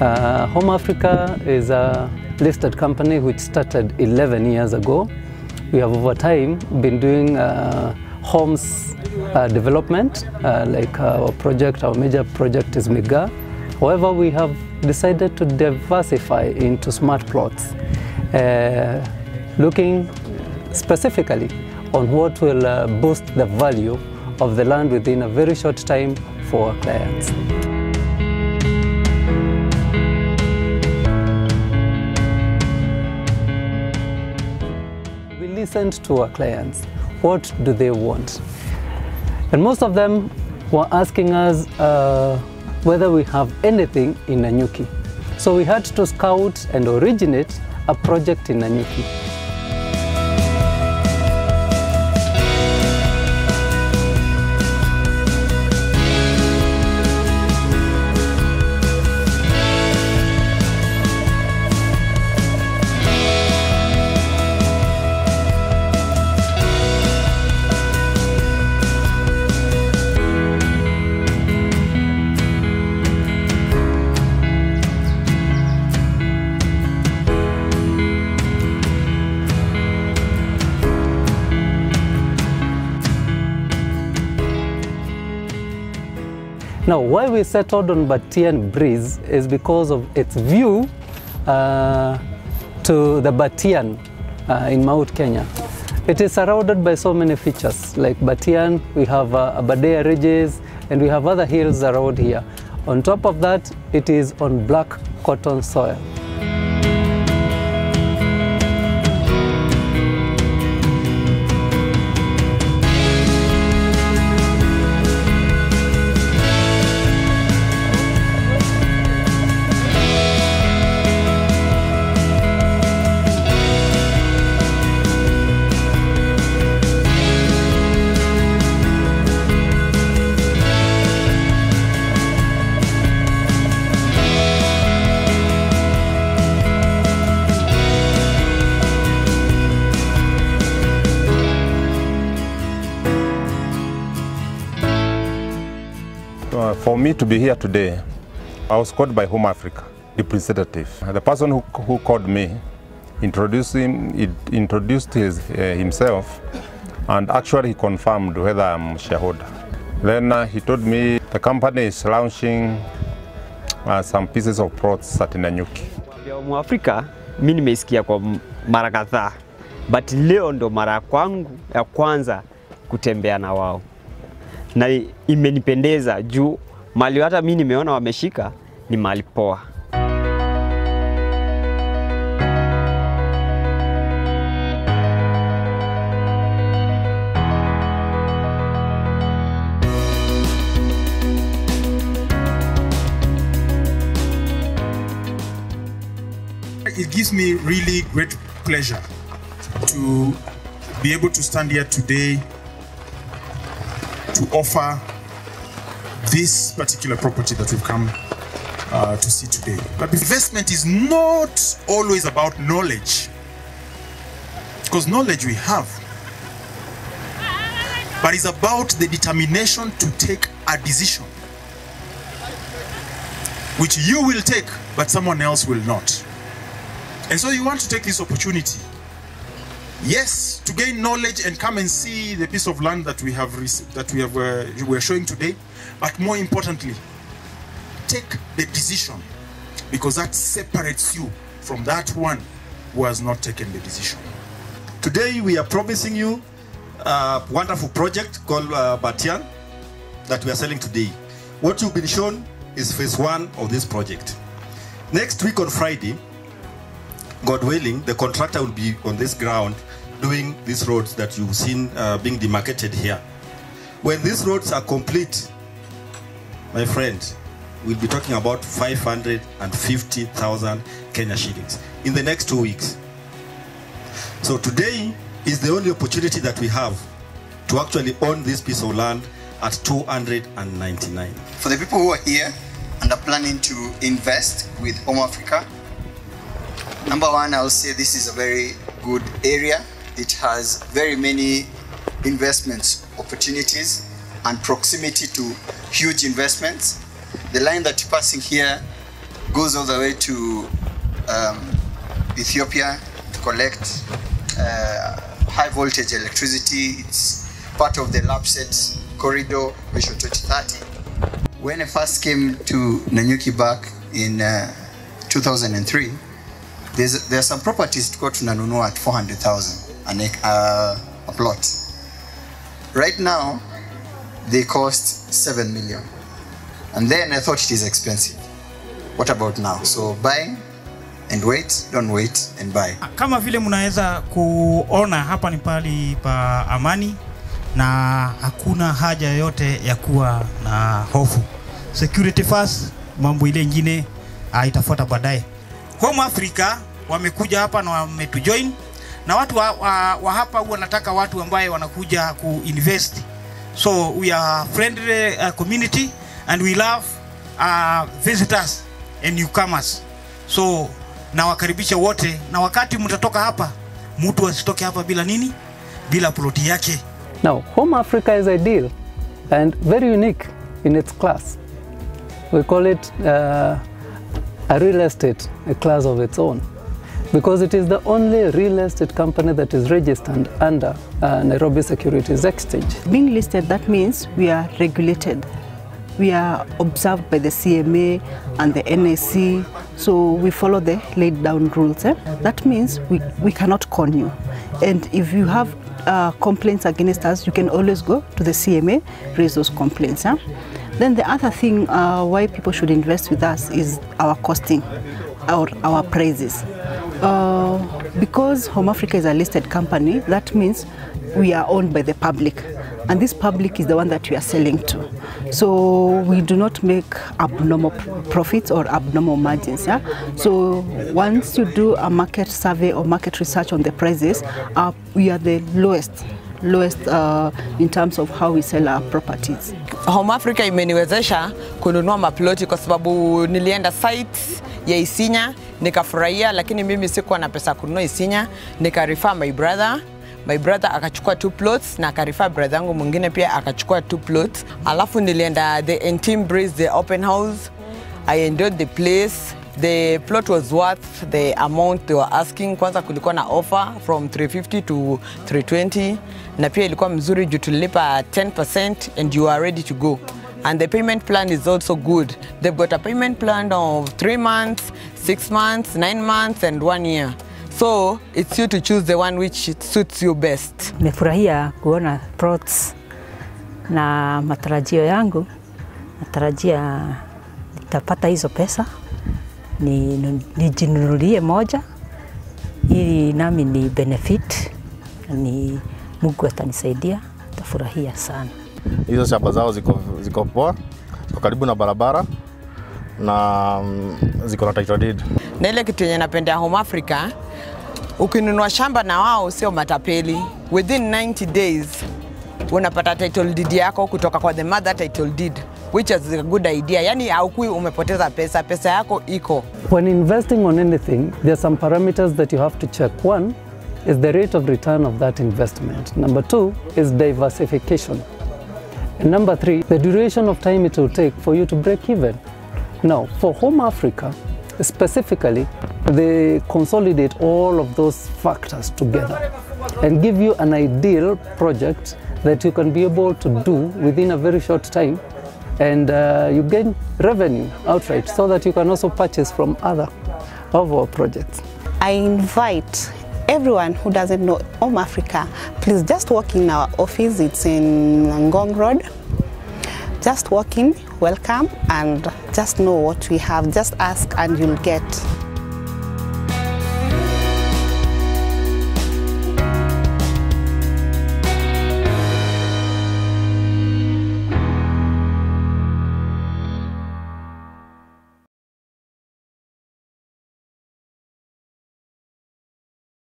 Uh, Home Africa is a listed company which started 11 years ago. We have over time been doing uh, homes uh, development, uh, like our project, our major project is Miga. However, we have decided to diversify into smart plots, uh, looking specifically on what will uh, boost the value of the land within a very short time for our clients. Listened to our clients. What do they want? And most of them were asking us uh, whether we have anything in Nanyuki. So we had to scout and originate a project in Nanyuki. Now, why we settled on Batian Breeze is because of its view uh, to the Batian uh, in Mount Kenya. It is surrounded by so many features. Like Batian, we have uh, Aberdare Ridges, and we have other hills around here. On top of that, it is on black cotton soil. For me to be here today, I was called by Home Africa representative. The person who, who called me introduced, him, introduced his, uh, himself and actually he confirmed whether I'm shareholder. Then uh, he told me the company is launching uh, some pieces of plots at Nanyuki. Mwafrika mi nimesikia kwa mara kadhaa, but leo ndo mara kwangu ya kwanza kutembea na wao, na imenipendeza juu mali hata mi nimeona wameshika ni mali poa. It gives me really great pleasure to be able to stand here today to offer this particular property that we've come uh, to see today. But investment is not always about knowledge, because knowledge we have, but it's about the determination to take a decision, which you will take, but someone else will not. And so you want to take this opportunity. Yes, to gain knowledge and come and see the piece of land that we have rec- that we have uh, we're showing today, but more importantly, take the decision because that separates you from that one who has not taken the decision. Today we are promising you a wonderful project called uh, Batian that we are selling today. What you've been shown is phase one of this project. Next week on Friday, God willing, the contractor will be on this ground doing these roads that you've seen uh, being demarcated here. When these roads are complete, my friend, we'll be talking about 550,000 Kenya shillings in the next two weeks. So today is the only opportunity that we have to actually own this piece of land at 299. For the people who are here and are planning to invest with Home Africa, number one, I'll say this is a very good area. It has very many investments opportunities and proximity to huge investments. The line that you're passing here goes all the way to um, Ethiopia to collect uh, high voltage electricity. It's part of the LAPSET corridor, Vision 2030. When I first came to Nanyuki back in uh, 2003, there's, there are some properties tulikuwa tunanunua at 400,000 an uh, a plot. Right now, they cost 7 million. And then I thought it is expensive. What about now? So buy and wait, don't wait and buy. Kama vile mnaweza kuona hapa ni pali pa amani na hakuna haja yoyote ya kuwa na hofu. Security first, mambo ile ingine uh, itafuata baadaye. Home Africa wamekuja hapa na wametujoin na watu wa, wa, wa hapa huwa nataka watu ambaye wanakuja kuinvest. So we are friendly uh, community and we love uh, visitors and newcomers. So nawakaribisha wote, na wakati mtatoka hapa, mtu asitoke hapa bila nini, bila ploti yake. Now, Home Africa is ideal and very unique in its class. We call it uh, a real estate, a class of its own, because it is the only real estate company that is registered under uh, Nairobi Securities Exchange. Being listed, that means we are regulated. We are observed by the CMA and the NAC, so we follow the laid down rules. Eh? That means we, we cannot con you. And if you have uh, complaints against us, you can always go to the CMA, raise those complaints. Eh? Then the other thing uh, why people should invest with us is our costing, our, our prices. Uh, because Home Africa is a listed company, that means we are owned by the public. And this public is the one that we are selling to. So we do not make abnormal profits or abnormal margins. Yeah? So once you do a market survey or market research on the prices, uh, we are the lowest lowest uh, in terms of how we sell our properties. Home Africa imeniwezesha kununua maploti kwa sababu nilienda site ya Isinya nikafurahia, lakini mimi sikuwa na pesa kununua Isinya, nikarifa my brother my brother akachukua two plots na akarifa brother yangu mwingine pia akachukua two plots, alafu nilienda the Entim Breeze, the open house. I enjoyed the place. The plot was worth the amount they were asking. Kwanza kulikuwa na offer from 350 to 320 na pia ilikuwa mzuri juu tulilipa 10% and you are ready to go. And the payment plan is also good. They've got a payment plan of 3 months, 6 months, 9 months and 1 year. So it's you to choose the one which suits you best. Nimefurahia kuona plots na matarajio yangu, natarajia nitapata hizo pesa ni nijinunulie moja ili nami ni benefit, ni Mungu atanisaidia, tafurahia sana. Hizo shamba zao ziko, ziko poa, ziko karibu na barabara na um, ziko na title deed. Na ile kitu yenye napendea Home Africa, ukinunua shamba na wao sio matapeli, within 90 days unapata title deed yako kutoka kwa the mother title deed which is a good idea. Yani haukui umepoteza pesa, pesa yako iko. When investing on anything, there are some parameters that you have to check. One is the rate of return of that investment. Number two is diversification. And number three, the duration of time it will take for you to break even. Now, for Home Africa, specifically, they consolidate all of those factors together and give you an ideal project that you can be able to do within a very short time and uh, you gain revenue outright so that you can also purchase from other of our projects. I invite everyone who doesn't know Home Africa, please just walk in our office. It's in Ngong Road. Just walk in, welcome, and just know what we have. Just ask and you'll get.